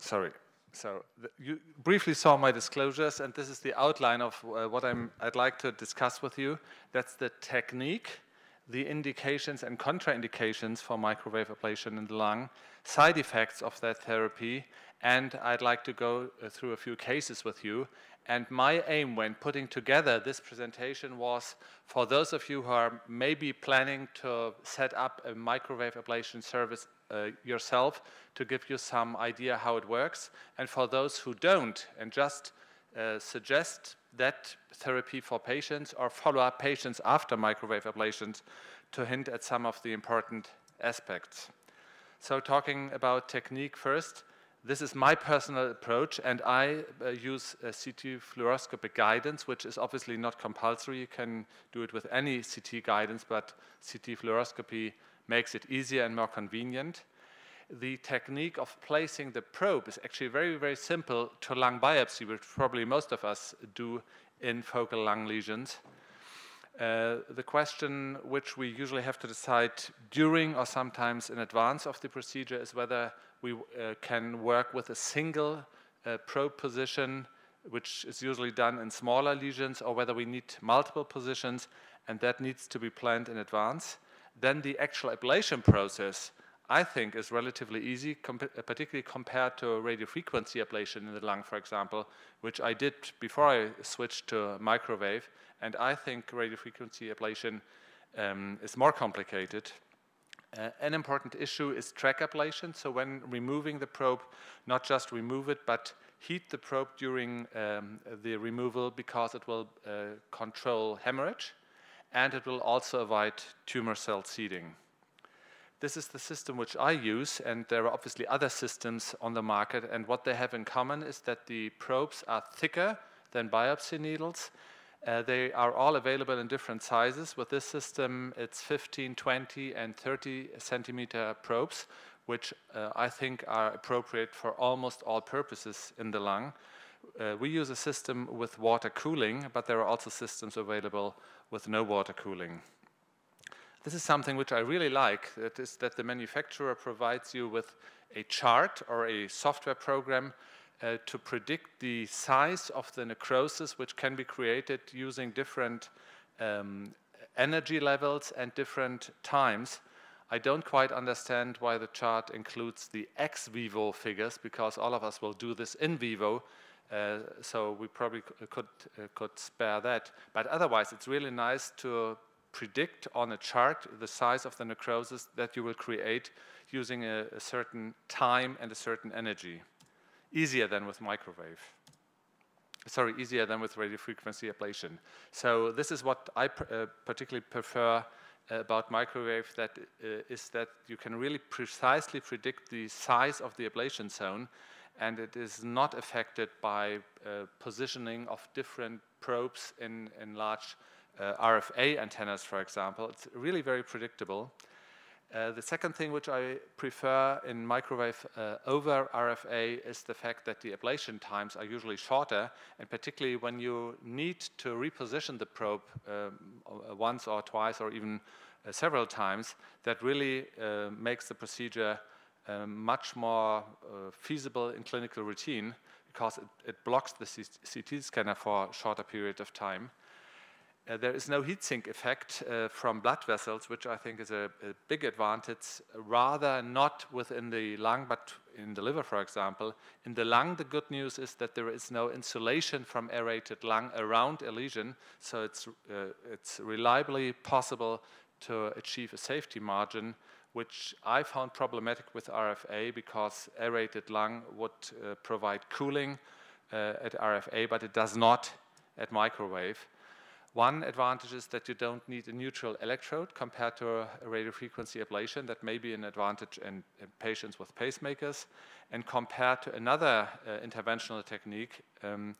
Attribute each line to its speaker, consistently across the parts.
Speaker 1: sorry. So you briefly saw my disclosures, and this is the outline of uh, what I'm, I'd like to discuss with you. That's the technique, the indications and contraindications for microwave ablation in the lung, side effects of that therapy, and I'd like to go uh, through a few cases with you. And my aim when putting together this presentation was for those of you who are maybe planning to set up a microwave ablation service uh, yourself to give you some idea how it works. And for those who don't and just uh, suggest that therapy for patients or follow up patients after microwave ablations to hint at some of the important aspects. So talking about technique first, this is my personal approach, and I uh, use CT fluoroscopic guidance, which is obviously not compulsory. You can do it with any CT guidance, but CT fluoroscopy makes it easier and more convenient. The technique of placing the probe is actually very, very simple to lung biopsy, which probably most of us do in focal lung lesions. Uh, the question which we usually have to decide during or sometimes in advance of the procedure is whether we uh, can work with a single uh, probe position, which is usually done in smaller lesions, or whether we need multiple positions, and that needs to be planned in advance. Then the actual ablation process, I think, is relatively easy, comp particularly compared to radiofrequency ablation in the lung, for example, which I did before I switched to microwave, and I think radiofrequency ablation um, is more complicated. Uh, an important issue is track ablation. So when removing the probe, not just remove it, but heat the probe during um, the removal because it will uh, control hemorrhage and it will also avoid tumor cell seeding. This is the system which I use, and there are obviously other systems on the market, and what they have in common is that the probes are thicker than biopsy needles, uh, they are all available in different sizes. With this system, it's 15, 20, and 30 centimeter probes, which uh, I think are appropriate for almost all purposes in the lung. Uh, we use a system with water cooling, but there are also systems available with no water cooling. This is something which I really like, that is that the manufacturer provides you with a chart or a software program uh, to predict the size of the necrosis which can be created using different um, energy levels and different times. I don't quite understand why the chart includes the ex vivo figures because all of us will do this in vivo. Uh, so we probably could, uh, could spare that. But otherwise, it's really nice to predict on a chart the size of the necrosis that you will create using a, a certain time and a certain energy easier than with microwave. Sorry, easier than with radiofrequency ablation. So this is what I uh, particularly prefer about microwave that uh, is that you can really precisely predict the size of the ablation zone and it is not affected by uh, positioning of different probes in, in large uh, RFA antennas, for example. It's really very predictable. Uh, the second thing which I prefer in microwave uh, over RFA is the fact that the ablation times are usually shorter, and particularly when you need to reposition the probe um, once or twice or even uh, several times, that really uh, makes the procedure much more uh, feasible in clinical routine because it, it blocks the C CT scanner for a shorter period of time. Uh, there is no heat sink effect uh, from blood vessels, which I think is a, a, big advantage, rather not within the lung, but in the liver, for example. In the lung, the good news is that there is no insulation from aerated lung around a lesion, so it's, uh, it's reliably possible to achieve a safety margin, which I found problematic with RFA because aerated lung would uh, provide cooling uh, at RFA, but it does not at microwave. One advantage is that you don't need a neutral electrode compared to a radiofrequency ablation. That may be an advantage in, in patients with pacemakers. And compared to another uh, interventional technique, um,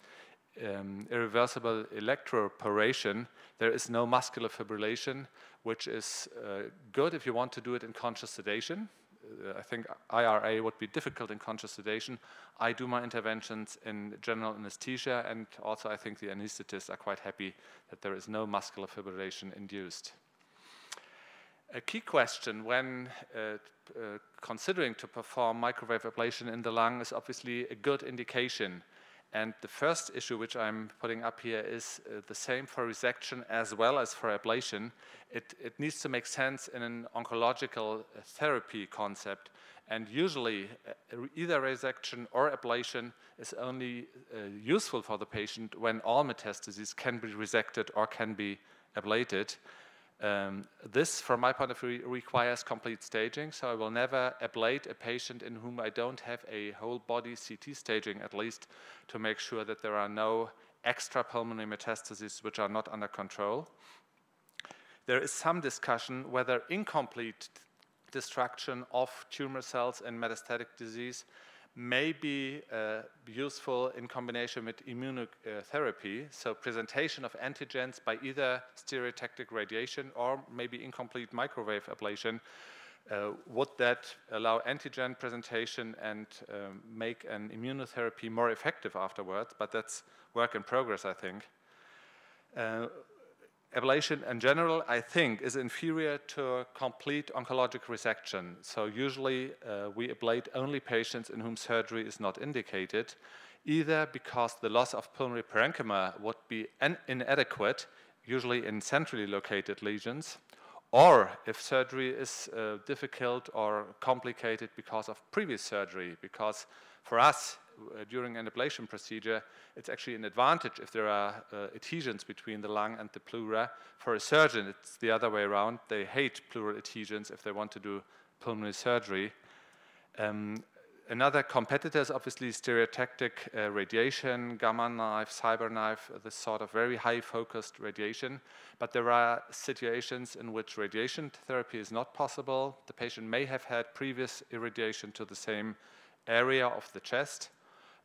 Speaker 1: um, irreversible electroporation, there is no muscular fibrillation, which is uh, good if you want to do it in conscious sedation. Uh, I think IRE would be difficult in conscious sedation. I do my interventions in general anesthesia, and also I think the anesthetists are quite happy that there is no muscular fibrillation induced. A key question when uh, uh, considering to perform microwave ablation in the lung is obviously a good indication. And the first issue which I'm putting up here is uh, the same for resection as well as for ablation. It, it needs to make sense in an oncological uh, therapy concept. And usually, uh, either resection or ablation is only uh, useful for the patient when all metastases can be resected or can be ablated. Um, this, from my point of view, requires complete staging, so I will never ablate a patient in whom I don't have a whole body CT staging, at least to make sure that there are no extra pulmonary metastases which are not under control. There is some discussion whether incomplete destruction of tumor cells in metastatic disease may be uh, useful in combination with immunotherapy, so presentation of antigens by either stereotactic radiation or maybe incomplete microwave ablation. Uh, would that allow antigen presentation and um, make an immunotherapy more effective afterwards? But that's work in progress, I think. Uh, ablation in general, I think, is inferior to complete oncologic resection. So usually uh, we ablate only patients in whom surgery is not indicated, either because the loss of pulmonary parenchyma would be inadequate, usually in centrally located lesions, or if surgery is uh, difficult or complicated because of previous surgery, because for us, during an ablation procedure, it's actually an advantage if there are uh, adhesions between the lung and the pleura. For a surgeon, it's the other way around. They hate pleural adhesions if they want to do pulmonary surgery. Um, another competitor is obviously stereotactic uh, radiation, gamma knife, cyber knife, this sort of very high focused radiation. But there are situations in which radiation therapy is not possible. The patient may have had previous irradiation to the same area of the chest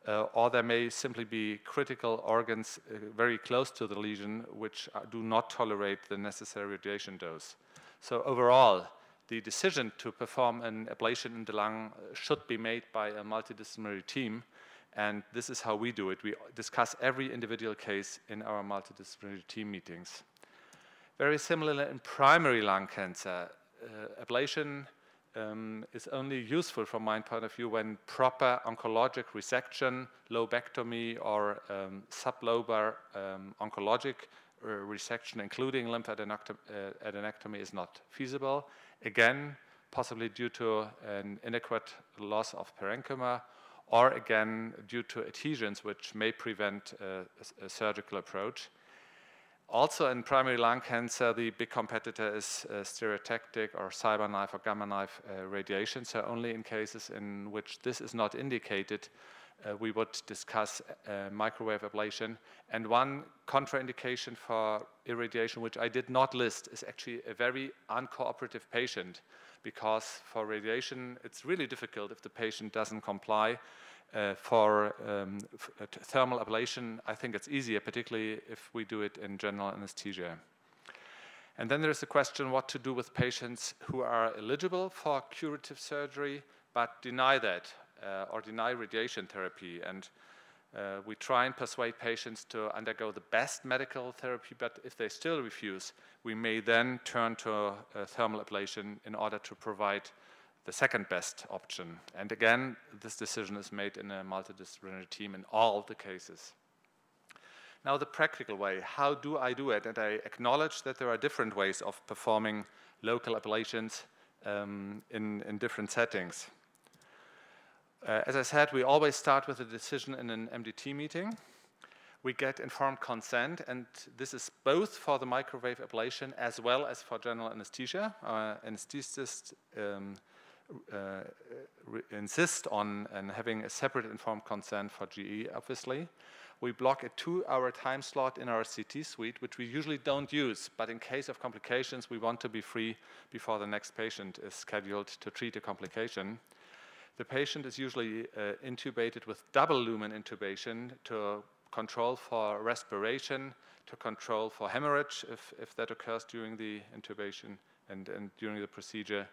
Speaker 1: uh, or there may simply be critical organs uh, very close to the lesion which uh, do not tolerate the necessary radiation dose. So overall, the decision to perform an ablation in the lung uh, should be made by a multidisciplinary team, and this is how we do it. We discuss every individual case in our multidisciplinary team meetings. Very similar in primary lung cancer, uh, ablation um, is only useful from my point of view when proper oncologic resection, lobectomy, or um, sublobar um, oncologic uh, resection, including lymphadenectomy, uh, is not feasible. Again, possibly due to an inadequate loss of parenchyma, or again, due to adhesions which may prevent uh, a, a surgical approach. Also in primary lung cancer, the big competitor is uh, stereotactic or CyberKnife or gamma knife uh, radiation. So only in cases in which this is not indicated, uh, we would discuss uh, microwave ablation. And one contraindication for irradiation, which I did not list, is actually a very uncooperative patient because for radiation, it's really difficult if the patient doesn't comply. Uh, for um, uh, thermal ablation, I think it's easier, particularly if we do it in general anesthesia. And then there's the question what to do with patients who are eligible for curative surgery but deny that uh, or deny radiation therapy. And uh, we try and persuade patients to undergo the best medical therapy, but if they still refuse, we may then turn to uh, thermal ablation in order to provide the second best option. And again, this decision is made in a multidisciplinary team in all the cases. Now the practical way, how do I do it? And I acknowledge that there are different ways of performing local ablations um, in, in different settings. Uh, as I said, we always start with a decision in an MDT meeting. We get informed consent, and this is both for the microwave ablation as well as for general anesthesia. Our anesthetist um, uh, insist on and having a separate informed consent for GE, obviously. We block a two-hour time slot in our CT suite, which we usually don't use, but in case of complications, we want to be free before the next patient is scheduled to treat a complication. The patient is usually uh, intubated with double lumen intubation to control for respiration, to control for hemorrhage if, if that occurs during the intubation and, and during the procedure.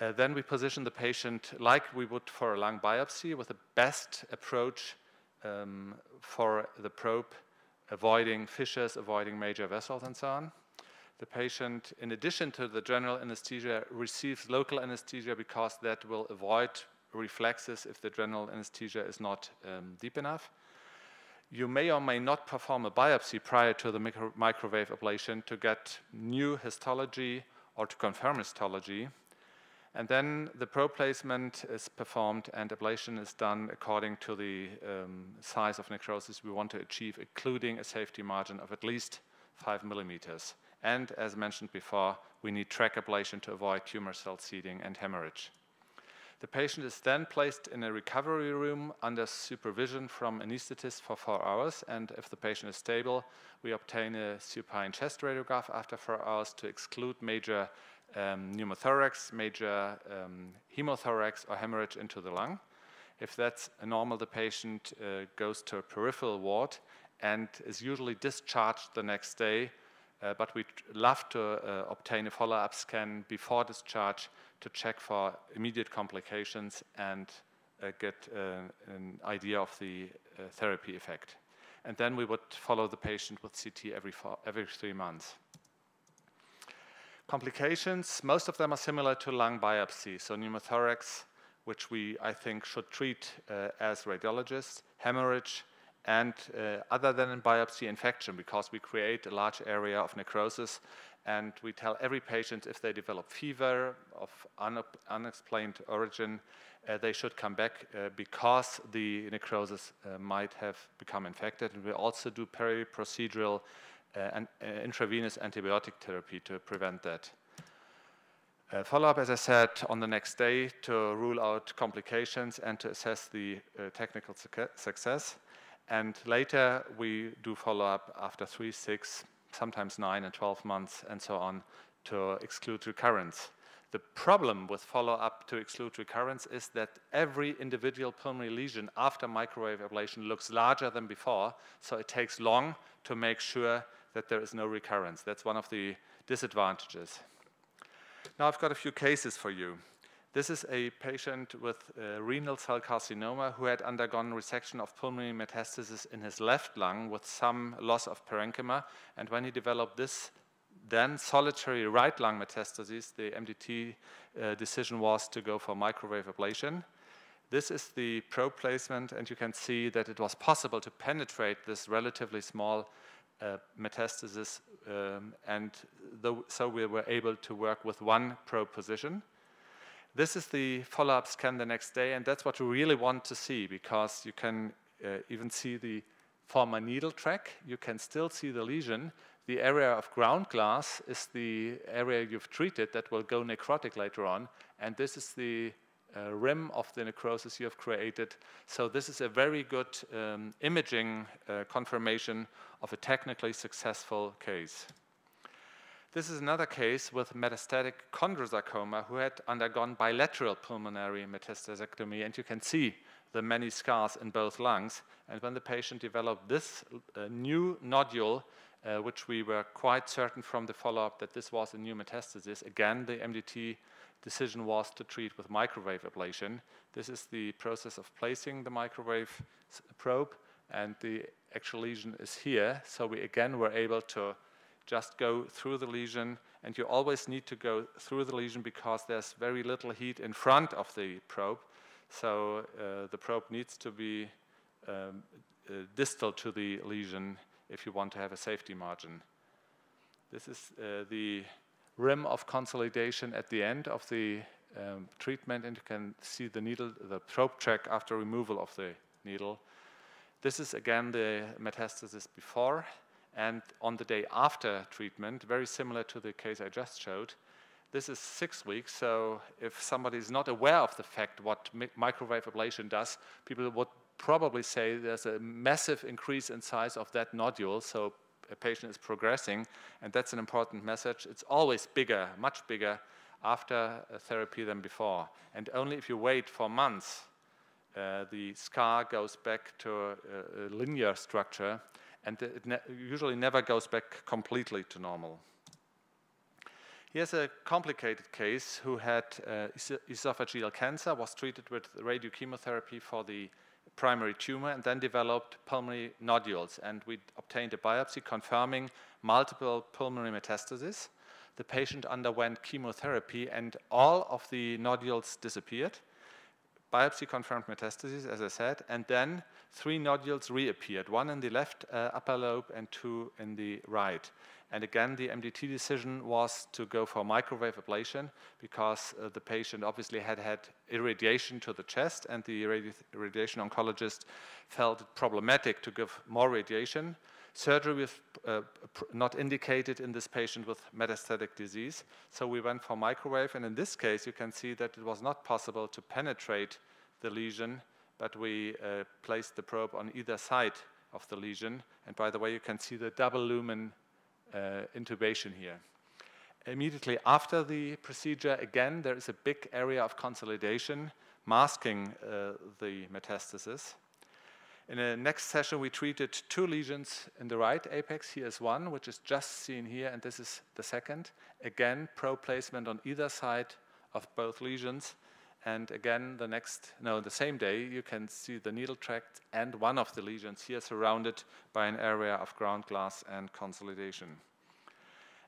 Speaker 1: Uh, then we position the patient like we would for a lung biopsy with the best approach um, for the probe, avoiding fissures, avoiding major vessels and so on. The patient, in addition to the general anesthesia, receives local anesthesia because that will avoid reflexes if the general anesthesia is not um, deep enough. You may or may not perform a biopsy prior to the micro microwave ablation to get new histology or to confirm histology. And then the probe placement is performed and ablation is done according to the um, size of necrosis we want to achieve, including a safety margin of at least five millimeters. And as mentioned before, we need track ablation to avoid tumor cell seeding and hemorrhage. The patient is then placed in a recovery room under supervision from anesthetist for four hours, and if the patient is stable, we obtain a supine chest radiograph after four hours to exclude major um, pneumothorax, major um, hemothorax, or hemorrhage into the lung. If that's normal, the patient uh, goes to a peripheral ward and is usually discharged the next day, uh, but we'd love to uh, obtain a follow-up scan before discharge to check for immediate complications and uh, get uh, an idea of the uh, therapy effect. And then we would follow the patient with CT every, four, every three months. Complications, most of them are similar to lung biopsy. So pneumothorax, which we, I think, should treat uh, as radiologists, hemorrhage, and uh, other than in biopsy, infection, because we create a large area of necrosis. And we tell every patient if they develop fever of unexplained origin, uh, they should come back uh, because the necrosis uh, might have become infected. And we also do peri-procedural an, uh, intravenous antibiotic therapy to prevent that. Uh, follow-up, as I said, on the next day to rule out complications and to assess the technical success. And later, we do follow-up after three, six, sometimes nine and 12 months and so on to exclude recurrence. The problem with follow-up to exclude recurrence is that every individual pulmonary lesion after microwave ablation looks larger than before, so it takes long to make sure that there is no recurrence. That's one of the disadvantages. Now I've got a few cases for you. This is a patient with uh, renal cell carcinoma who had undergone resection of pulmonary metastasis in his left lung with some loss of parenchyma. And when he developed this then solitary right lung metastasis, the MDT uh, decision was to go for microwave ablation. This is the probe placement, and you can see that it was possible to penetrate this relatively small uh, metastasis, um, and so we were able to work with one probe position. This is the follow-up scan the next day, and that's what we really want to see because you can uh, even see the former needle track. You can still see the lesion. The area of ground glass is the area you've treated that will go necrotic later on, and this is the uh, rim of the necrosis you have created. So this is a very good um, imaging uh, confirmation of a technically successful case. This is another case with metastatic chondrosarcoma who had undergone bilateral pulmonary metastasectomy, and you can see the many scars in both lungs. And when the patient developed this uh, new nodule, uh, which we were quite certain from the follow-up that this was a new metastasis, again, the MDT decision was to treat with microwave ablation. This is the process of placing the microwave probe, and the actual lesion is here. So we again were able to just go through the lesion, and you always need to go through the lesion because there's very little heat in front of the probe. So uh, the probe needs to be um, uh, distal to the lesion if you want to have a safety margin. This is uh, the rim of consolidation at the end of the um, treatment and you can see the needle, the probe track after removal of the needle. This is again the metastasis before and on the day after treatment, very similar to the case I just showed. This is six weeks, so if somebody is not aware of the fact what mi microwave ablation does, people would probably say there's a massive increase in size of that nodule, so a patient is progressing, and that's an important message. It's always bigger, much bigger after therapy than before. And only if you wait for months, uh, the scar goes back to a, a linear structure, and it ne usually never goes back completely to normal. Here's a complicated case who had uh, esophageal cancer, was treated with radiochemotherapy for the primary tumor, and then developed pulmonary nodules. And we obtained a biopsy confirming multiple pulmonary metastases. The patient underwent chemotherapy, and all of the nodules disappeared biopsy confirmed metastases, as I said, and then three nodules reappeared, one in the left uh, upper lobe and two in the right. And again, the MDT decision was to go for microwave ablation because uh, the patient obviously had had irradiation to the chest, and the radiation oncologist felt it problematic to give more radiation. Surgery was uh, not indicated in this patient with metastatic disease, so we went for microwave, and in this case, you can see that it was not possible to penetrate the lesion, but we uh, placed the probe on either side of the lesion, and by the way, you can see the double lumen uh, intubation here. Immediately after the procedure, again, there is a big area of consolidation masking uh, the metastasis. In the next session, we treated two lesions in the right apex. Here is one, which is just seen here, and this is the second. Again, probe placement on either side of both lesions. And again, the next, no, the same day, you can see the needle tract and one of the lesions here surrounded by an area of ground glass and consolidation.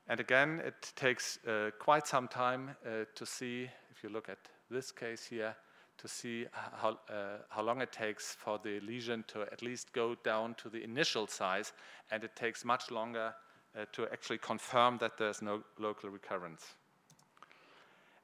Speaker 1: And again, it takes uh, quite some time uh, to see, if you look at this case here, to see how, uh, how long it takes for the lesion to at least go down to the initial size, and it takes much longer uh, to actually confirm that there's no local recurrence.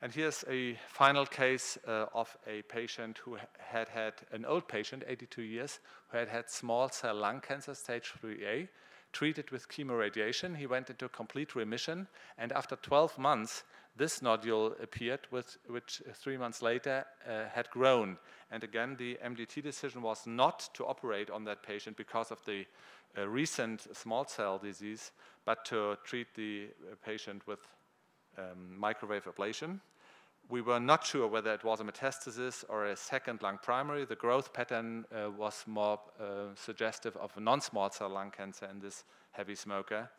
Speaker 1: And here's a final case uh, of a patient who had had, an old patient, 82 years, who had had small cell lung cancer, stage 3A, treated with chemoradiation. He went into complete remission, and after 12 months, this nodule appeared, with, which three months later uh, had grown. And again, the MDT decision was not to operate on that patient because of the uh, recent small cell disease, but to treat the uh, patient with um, microwave ablation. We were not sure whether it was a metastasis or a second lung primary. The growth pattern uh, was more uh, suggestive of non-small cell lung cancer in this heavy smoker.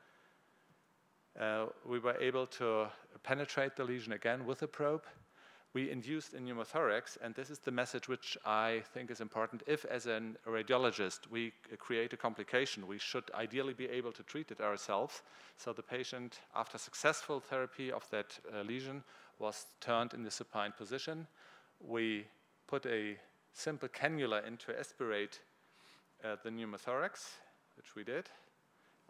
Speaker 1: Uh, we were able to penetrate the lesion again with a probe. We induced a pneumothorax, and this is the message which I think is important. If, as a radiologist, we create a complication, we should ideally be able to treat it ourselves. So the patient, after successful therapy of that uh, lesion, was turned in the supine position. We put a simple cannula in to aspirate uh, the pneumothorax, which we did,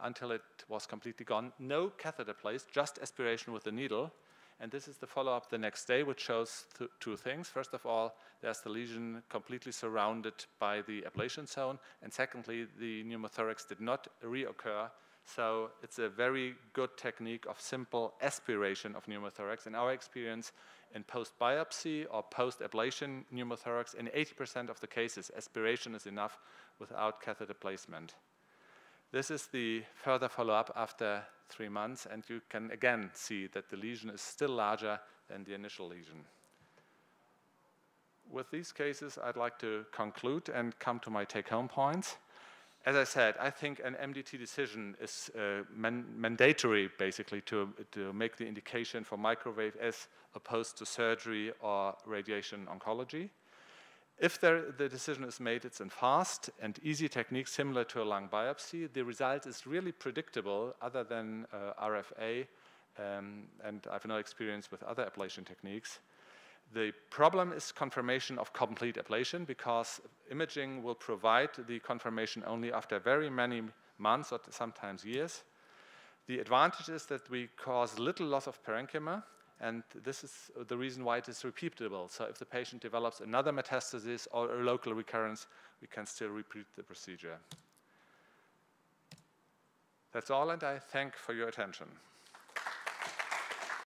Speaker 1: until it was completely gone. No catheter placed, just aspiration with the needle. And this is the follow-up the next day, which shows th two things. First of all, there's the lesion completely surrounded by the ablation zone. And secondly, the pneumothorax did not reoccur so it's a very good technique of simple aspiration of pneumothorax. In our experience, in post-biopsy or post-ablation pneumothorax, in 80% of the cases, aspiration is enough without catheter placement. This is the further follow-up after three months, and you can again see that the lesion is still larger than the initial lesion. With these cases, I'd like to conclude and come to my take-home points as I said, I think an MDT decision is uh, man mandatory, basically, to, to make the indication for microwave as opposed to surgery or radiation oncology. If there, the decision is made, it's in fast and easy technique similar to a lung biopsy. The result is really predictable other than uh, RFA, um, and I have no experience with other ablation techniques. The problem is confirmation of complete ablation because imaging will provide the confirmation only after very many months or sometimes years. The advantage is that we cause little loss of parenchyma, and this is the reason why it is repeatable. So if the patient develops another metastasis or a local recurrence, we can still repeat the procedure. That's all, and I thank for your attention.